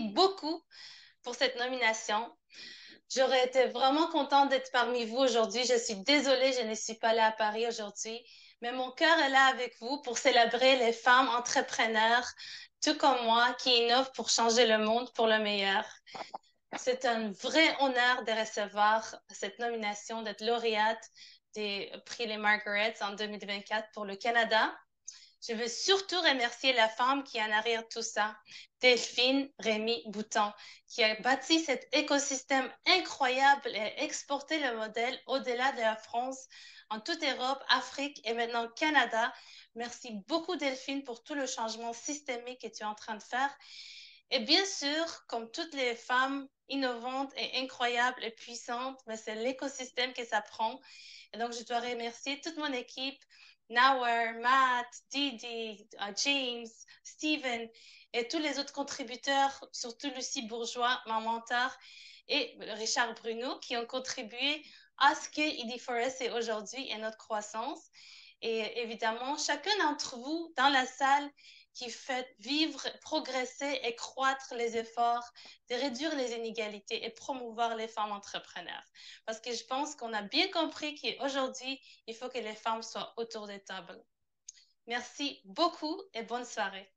beaucoup pour cette nomination. J'aurais été vraiment contente d'être parmi vous aujourd'hui. Je suis désolée, je ne suis pas là à Paris aujourd'hui, mais mon cœur est là avec vous pour célébrer les femmes entrepreneurs, tout comme moi, qui innovent pour changer le monde pour le meilleur. C'est un vrai honneur de recevoir cette nomination, d'être lauréate des prix Les Margarets en 2024 pour le Canada. Je veux surtout remercier la femme qui est en arrière tout ça, Delphine Rémy Bouton, qui a bâti cet écosystème incroyable et exporté le modèle au-delà de la France, en toute Europe, Afrique et maintenant Canada. Merci beaucoup Delphine pour tout le changement systémique que tu es en train de faire. Et bien sûr, comme toutes les femmes innovantes et incroyables et puissantes, mais c'est l'écosystème que ça prend. Et donc, je dois remercier toute mon équipe, Nauer, Matt, Didi, uh, James, Steven et tous les autres contributeurs, surtout Lucie Bourgeois, ma mentor, et Richard Bruno, qui ont contribué à ce que ID Forest est aujourd'hui et notre croissance. Et évidemment, chacun d'entre vous dans la salle qui fait vivre, progresser et croître les efforts de réduire les inégalités et promouvoir les femmes entrepreneurs. Parce que je pense qu'on a bien compris qu'aujourd'hui, il faut que les femmes soient autour des tables. Merci beaucoup et bonne soirée.